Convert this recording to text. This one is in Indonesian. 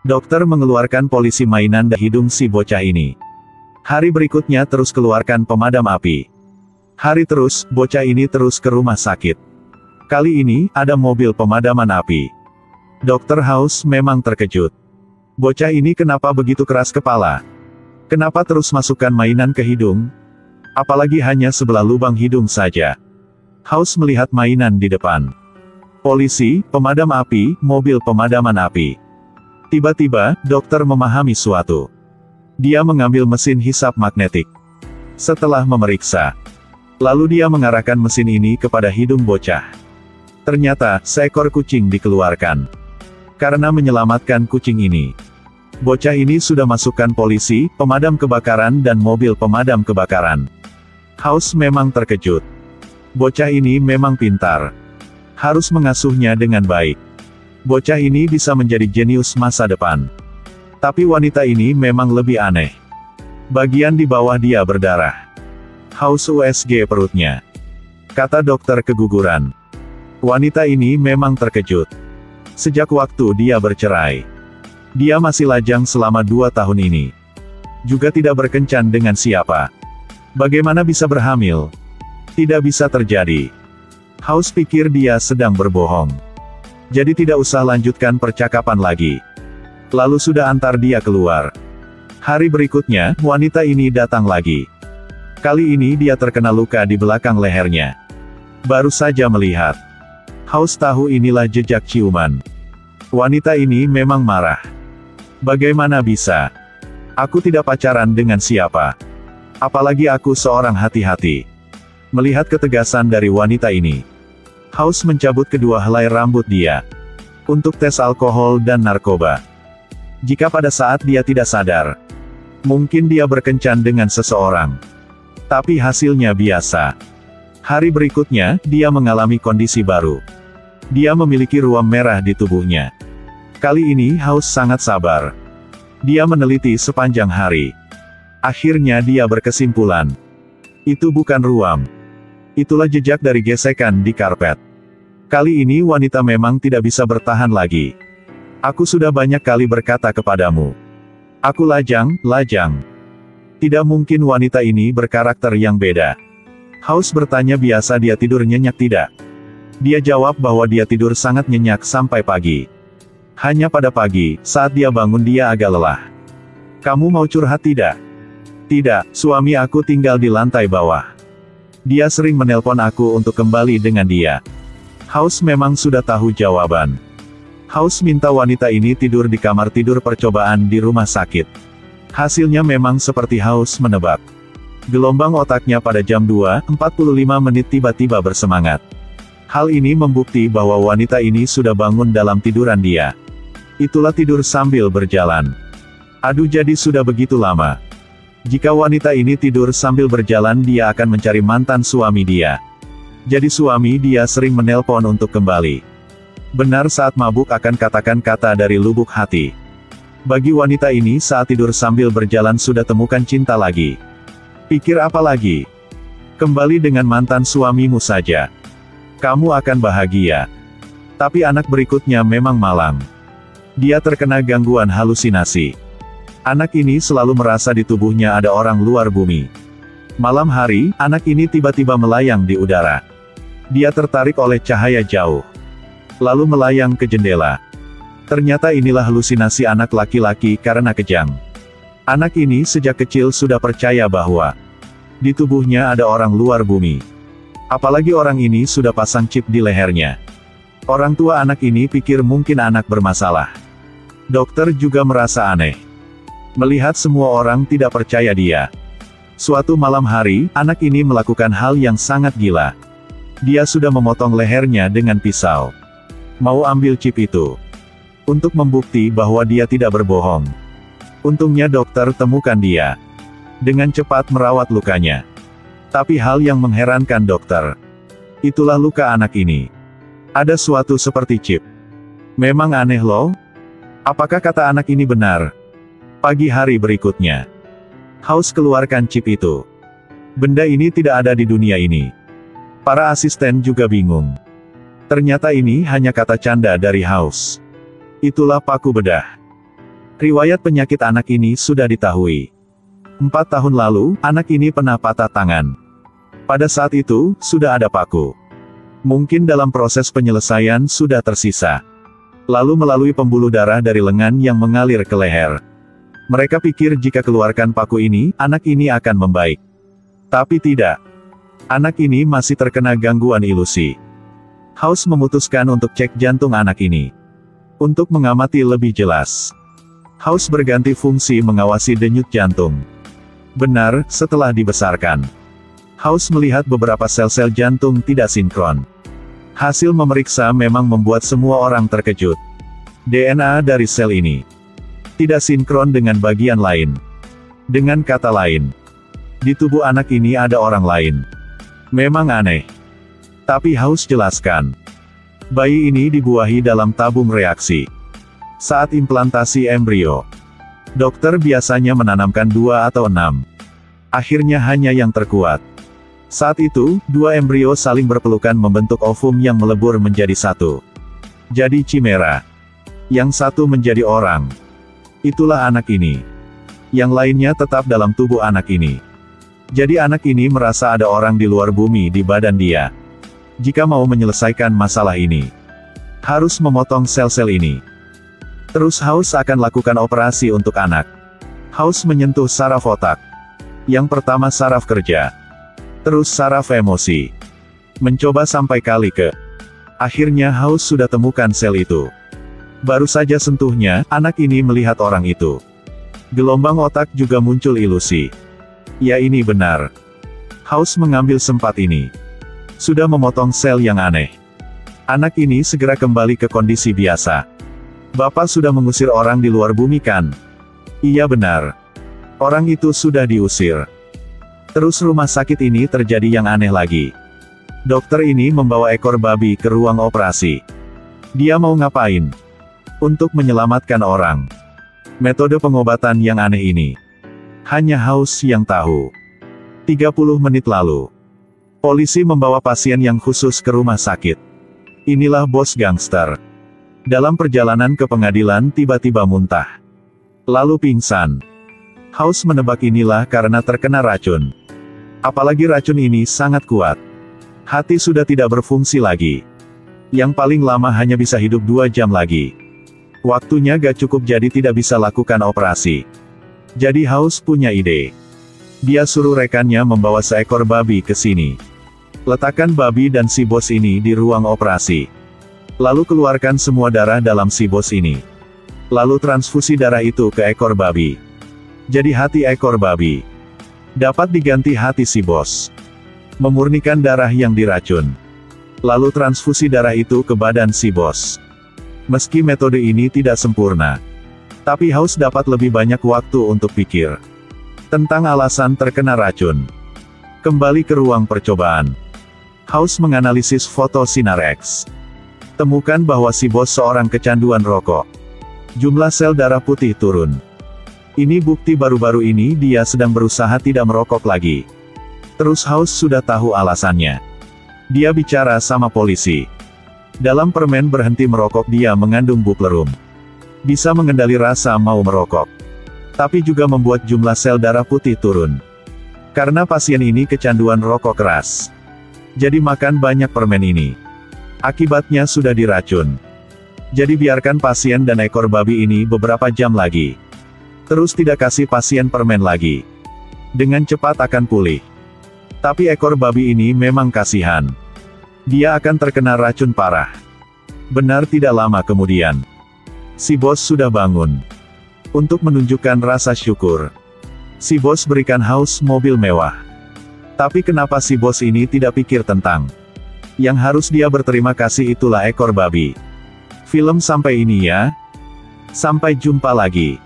Dokter mengeluarkan polisi mainan dari hidung si bocah ini. Hari berikutnya terus keluarkan pemadam api. Hari terus, bocah ini terus ke rumah sakit. Kali ini, ada mobil pemadaman api. Dokter House memang terkejut. Bocah ini kenapa begitu keras kepala? Kenapa terus masukkan mainan ke hidung? Apalagi hanya sebelah lubang hidung saja. House melihat mainan di depan. Polisi, pemadam api, mobil pemadaman api. Tiba-tiba, dokter memahami suatu. Dia mengambil mesin hisap magnetik. Setelah memeriksa, lalu dia mengarahkan mesin ini kepada hidung bocah. Ternyata, seekor kucing dikeluarkan. Karena menyelamatkan kucing ini, bocah ini sudah masukkan polisi, pemadam kebakaran dan mobil pemadam kebakaran. House memang terkejut. Bocah ini memang pintar. Harus mengasuhnya dengan baik. Bocah ini bisa menjadi jenius masa depan. Tapi wanita ini memang lebih aneh. Bagian di bawah dia berdarah. Haus USG perutnya. Kata dokter keguguran. Wanita ini memang terkejut. Sejak waktu dia bercerai. Dia masih lajang selama dua tahun ini. Juga tidak berkencan dengan siapa. Bagaimana bisa berhamil? Tidak bisa terjadi. Haus pikir dia sedang berbohong. Jadi tidak usah lanjutkan percakapan lagi. Lalu sudah antar dia keluar. Hari berikutnya, wanita ini datang lagi. Kali ini dia terkena luka di belakang lehernya. Baru saja melihat. Haus tahu inilah jejak ciuman. Wanita ini memang marah. Bagaimana bisa? Aku tidak pacaran dengan siapa. Apalagi aku seorang hati-hati. Melihat ketegasan dari wanita ini, Haus mencabut kedua helai rambut dia. Untuk tes alkohol dan narkoba. Jika pada saat dia tidak sadar. Mungkin dia berkencan dengan seseorang. Tapi hasilnya biasa. Hari berikutnya, dia mengalami kondisi baru. Dia memiliki ruam merah di tubuhnya. Kali ini Haus sangat sabar. Dia meneliti sepanjang hari. Akhirnya dia berkesimpulan. Itu bukan ruam. Itulah jejak dari gesekan di karpet. Kali ini wanita memang tidak bisa bertahan lagi. Aku sudah banyak kali berkata kepadamu. Aku lajang, lajang. Tidak mungkin wanita ini berkarakter yang beda. Haus bertanya biasa dia tidur nyenyak tidak. Dia jawab bahwa dia tidur sangat nyenyak sampai pagi. Hanya pada pagi, saat dia bangun dia agak lelah. Kamu mau curhat tidak? Tidak, suami aku tinggal di lantai bawah. Dia sering menelpon aku untuk kembali dengan dia. Haus memang sudah tahu jawaban. Haus minta wanita ini tidur di kamar tidur percobaan di rumah sakit. Hasilnya memang seperti Haus menebak. Gelombang otaknya pada jam 2.45 menit tiba-tiba bersemangat. Hal ini membukti bahwa wanita ini sudah bangun dalam tiduran dia. Itulah tidur sambil berjalan. Aduh jadi sudah begitu lama. Jika wanita ini tidur sambil berjalan dia akan mencari mantan suami dia. Jadi suami dia sering menelpon untuk kembali. Benar saat mabuk akan katakan kata dari lubuk hati. Bagi wanita ini saat tidur sambil berjalan sudah temukan cinta lagi. Pikir apa lagi? Kembali dengan mantan suamimu saja. Kamu akan bahagia. Tapi anak berikutnya memang malang. Dia terkena gangguan halusinasi. Anak ini selalu merasa di tubuhnya ada orang luar bumi. Malam hari, anak ini tiba-tiba melayang di udara. Dia tertarik oleh cahaya jauh. Lalu melayang ke jendela. Ternyata inilah halusinasi anak laki-laki karena kejang. Anak ini sejak kecil sudah percaya bahwa di tubuhnya ada orang luar bumi. Apalagi orang ini sudah pasang chip di lehernya. Orang tua anak ini pikir mungkin anak bermasalah. Dokter juga merasa aneh. Melihat semua orang tidak percaya dia. Suatu malam hari, anak ini melakukan hal yang sangat gila. Dia sudah memotong lehernya dengan pisau. Mau ambil chip itu. Untuk membukti bahwa dia tidak berbohong. Untungnya dokter temukan dia. Dengan cepat merawat lukanya. Tapi hal yang mengherankan dokter. Itulah luka anak ini. Ada suatu seperti chip. Memang aneh loh. Apakah kata anak ini benar? Pagi hari berikutnya, House keluarkan chip itu. Benda ini tidak ada di dunia ini. Para asisten juga bingung. Ternyata ini hanya kata canda dari House. Itulah paku bedah. Riwayat penyakit anak ini sudah diketahui. Empat tahun lalu, anak ini pernah patah tangan. Pada saat itu, sudah ada paku. Mungkin dalam proses penyelesaian sudah tersisa. Lalu melalui pembuluh darah dari lengan yang mengalir ke leher. Mereka pikir jika keluarkan paku ini, anak ini akan membaik. Tapi tidak. Anak ini masih terkena gangguan ilusi. House memutuskan untuk cek jantung anak ini. Untuk mengamati lebih jelas. House berganti fungsi mengawasi denyut jantung. Benar, setelah dibesarkan. House melihat beberapa sel-sel jantung tidak sinkron. Hasil memeriksa memang membuat semua orang terkejut. DNA dari sel ini tidak sinkron dengan bagian lain. Dengan kata lain, di tubuh anak ini ada orang lain. Memang aneh. Tapi House jelaskan. Bayi ini dibuahi dalam tabung reaksi. Saat implantasi embrio, Dokter biasanya menanamkan dua atau enam. Akhirnya hanya yang terkuat. Saat itu, dua embrio saling berpelukan membentuk ovum yang melebur menjadi satu. Jadi chimera. Yang satu menjadi orang. Itulah anak ini. Yang lainnya tetap dalam tubuh anak ini. Jadi anak ini merasa ada orang di luar bumi di badan dia. Jika mau menyelesaikan masalah ini, harus memotong sel-sel ini. Terus House akan lakukan operasi untuk anak. House menyentuh saraf otak. Yang pertama saraf kerja. Terus saraf emosi. Mencoba sampai kali ke. Akhirnya House sudah temukan sel itu. Baru saja sentuhnya, anak ini melihat orang itu. Gelombang otak juga muncul ilusi. Ya ini benar. House mengambil sempat ini. Sudah memotong sel yang aneh. Anak ini segera kembali ke kondisi biasa. Bapak sudah mengusir orang di luar bumi kan? Iya benar. Orang itu sudah diusir. Terus rumah sakit ini terjadi yang aneh lagi. Dokter ini membawa ekor babi ke ruang operasi. Dia mau ngapain? Untuk menyelamatkan orang. Metode pengobatan yang aneh ini. Hanya Haus yang tahu. 30 menit lalu. Polisi membawa pasien yang khusus ke rumah sakit. Inilah bos gangster. Dalam perjalanan ke pengadilan tiba-tiba muntah. Lalu pingsan. House menebak inilah karena terkena racun. Apalagi racun ini sangat kuat. Hati sudah tidak berfungsi lagi. Yang paling lama hanya bisa hidup dua jam lagi. Waktunya gak cukup jadi tidak bisa lakukan operasi. Jadi House punya ide. Dia suruh rekannya membawa seekor babi ke sini. Letakkan babi dan si bos ini di ruang operasi. Lalu keluarkan semua darah dalam si bos ini. Lalu transfusi darah itu ke ekor babi. Jadi hati ekor babi. Dapat diganti hati si bos. Memurnikan darah yang diracun. Lalu transfusi darah itu ke badan si bos. Meski metode ini tidak sempurna. Tapi Haus dapat lebih banyak waktu untuk pikir. Tentang alasan terkena racun. Kembali ke ruang percobaan. Haus menganalisis foto Sinar X temukan bahwa si bos seorang kecanduan rokok. Jumlah sel darah putih turun. Ini bukti baru-baru ini dia sedang berusaha tidak merokok lagi. Terus House sudah tahu alasannya. Dia bicara sama polisi. Dalam permen berhenti merokok dia mengandung buplerum. Bisa mengendali rasa mau merokok. Tapi juga membuat jumlah sel darah putih turun. Karena pasien ini kecanduan rokok keras. Jadi makan banyak permen ini. Akibatnya sudah diracun. Jadi biarkan pasien dan ekor babi ini beberapa jam lagi. Terus tidak kasih pasien permen lagi. Dengan cepat akan pulih. Tapi ekor babi ini memang kasihan. Dia akan terkena racun parah. Benar tidak lama kemudian. Si bos sudah bangun. Untuk menunjukkan rasa syukur. Si bos berikan haus mobil mewah. Tapi kenapa si bos ini tidak pikir tentang yang harus dia berterima kasih itulah ekor babi. Film sampai ini ya. Sampai jumpa lagi.